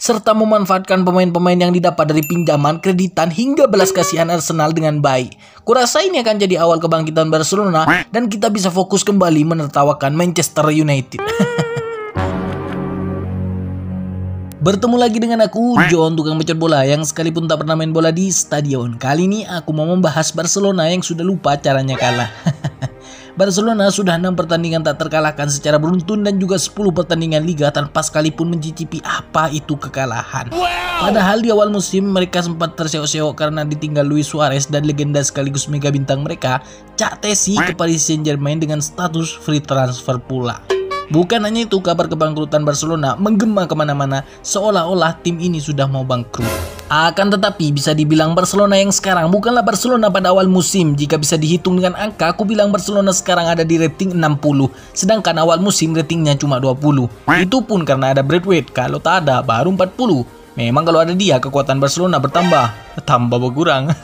serta memanfaatkan pemain-pemain yang didapat dari pinjaman, kreditan, hingga belas kasihan Arsenal dengan baik. Kurasa ini akan jadi awal kebangkitan Barcelona dan kita bisa fokus kembali menertawakan Manchester United. Bertemu lagi dengan aku, John, tukang bacot bola yang sekalipun tak pernah main bola di stadion. Kali ini aku mau membahas Barcelona yang sudah lupa caranya kalah. Barcelona sudah 6 pertandingan tak terkalahkan secara beruntun dan juga 10 pertandingan liga tanpa sekalipun mencicipi apa itu kekalahan. Padahal di awal musim mereka sempat terseok-seok karena ditinggal Luis Suarez dan legenda sekaligus mega bintang mereka, Cak Tesi ke Paris Saint-Germain dengan status free transfer pula. Bukan hanya itu, kabar kebangkrutan Barcelona menggema ke mana-mana seolah-olah tim ini sudah mau bangkrut. Akan tetapi bisa dibilang Barcelona yang sekarang bukanlah Barcelona pada awal musim. Jika bisa dihitung dengan angka, aku bilang Barcelona sekarang ada di rating 60. Sedangkan awal musim ratingnya cuma 20. Itu pun karena ada Bradwaite, kalau tak ada baru 40. Memang kalau ada dia kekuatan Barcelona bertambah, tambah berkurang.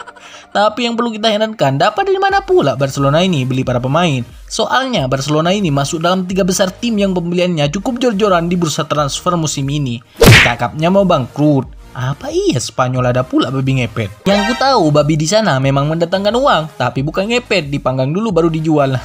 Tapi yang perlu kita herankan, dapat dari mana pula Barcelona ini beli para pemain? Soalnya Barcelona ini masuk dalam tiga besar tim yang pembeliannya cukup jor-joran di bursa transfer musim ini. Cakapnya mau bangkrut. Apa iya Spanyol ada pula babi ngepet? Yang ku tahu babi di sana memang mendatangkan uang, tapi bukan ngepet, dipanggang dulu baru dijual.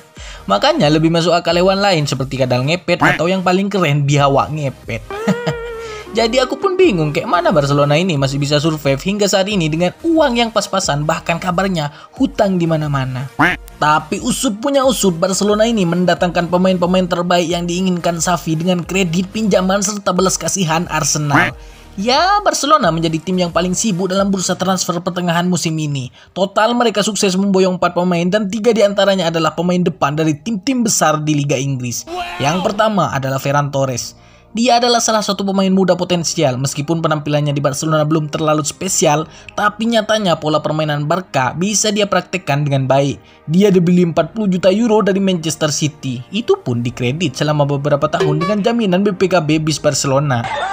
Makanya lebih masuk akal hewan lain seperti kadal ngepet atau yang paling keren biawak ngepet. Jadi aku pun bingung kayak mana Barcelona ini masih bisa survive hingga saat ini dengan uang yang pas-pasan bahkan kabarnya hutang di mana-mana. Tapi usut punya usut Barcelona ini mendatangkan pemain-pemain terbaik yang diinginkan Safi dengan kredit pinjaman serta belas kasihan Arsenal. Ya, Barcelona menjadi tim yang paling sibuk dalam bursa transfer pertengahan musim ini. Total mereka sukses memboyong 4 pemain dan tiga di antaranya adalah pemain depan dari tim-tim besar di Liga Inggris. Yang pertama adalah Ferran Torres. Dia adalah salah satu pemain muda potensial meskipun penampilannya di Barcelona belum terlalu spesial, tapi nyatanya pola permainan Barca bisa dia praktekkan dengan baik. Dia dibeli 40 juta euro dari Manchester City, itu pun dikredit selama beberapa tahun dengan jaminan BPKB bis Barcelona.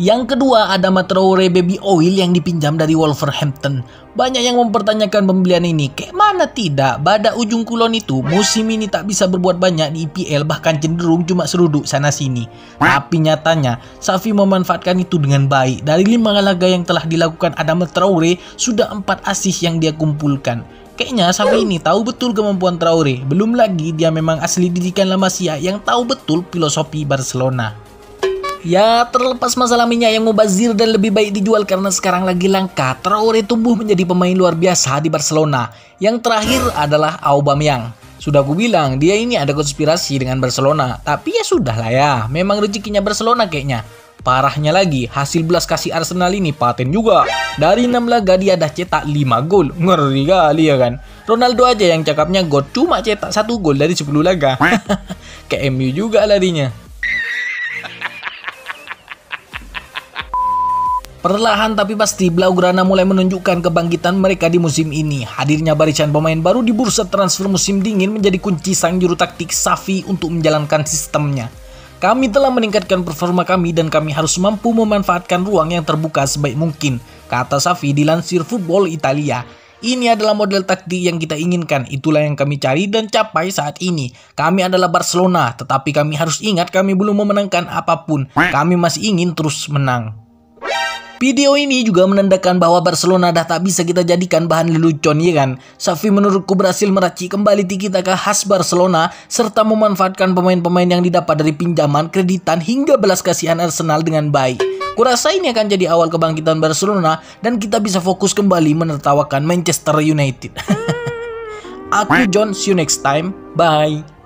Yang kedua ada Traore Baby Oil yang dipinjam dari Wolverhampton. Banyak yang mempertanyakan pembelian ini. Kayak mana tidak? Pada ujung kulon itu musim ini tak bisa berbuat banyak di IPL bahkan cenderung cuma seruduk sana sini. Tapi nyatanya Safi memanfaatkan itu dengan baik. Dari lima laga yang telah dilakukan Adam Traore sudah empat asis yang dia kumpulkan. Kayaknya Safi ini tahu betul kemampuan Traore. Belum lagi dia memang asli didikan La Masia yang tahu betul filosofi Barcelona. Ya, terlepas masalah minyak yang mubazir dan lebih baik dijual karena sekarang lagi langka, Traore tumbuh menjadi pemain luar biasa di Barcelona. Yang terakhir adalah Aubameyang. Sudah aku bilang, dia ini ada konspirasi dengan Barcelona. Tapi ya sudah lah ya, memang rezekinya Barcelona kayaknya. Parahnya lagi, hasil belas kasih Arsenal ini paten juga. Dari 6 laga dia dah cetak 5 gol. Ngeri kali ya kan. Ronaldo aja yang cakapnya god cuma cetak 1 gol dari 10 laga. Ke MU juga larinya. Perlahan tapi pasti Blaugrana mulai menunjukkan kebangkitan mereka di musim ini. Hadirnya barisan pemain baru di bursa transfer musim dingin menjadi kunci sang juru taktik Safi untuk menjalankan sistemnya. Kami telah meningkatkan performa kami dan kami harus mampu memanfaatkan ruang yang terbuka sebaik mungkin, kata Safi dilansir Football Italia. Ini adalah model taktik yang kita inginkan, itulah yang kami cari dan capai saat ini. Kami adalah Barcelona, tetapi kami harus ingat kami belum memenangkan apa pun. Kami masih ingin terus menang. Video ini juga menandakan bahwa Barcelona dah tak bisa kita jadikan bahan lelucon ya kan. Safi menurutku berhasil meracik kembali tiki taka khas Barcelona serta memanfaatkan pemain-pemain yang didapat dari pinjaman, kreditan hingga belas kasihan Arsenal dengan baik. Kurasa ini akan jadi awal kebangkitan Barcelona dan kita bisa fokus kembali menertawakan Manchester United. Aku John, see you next time. Bye.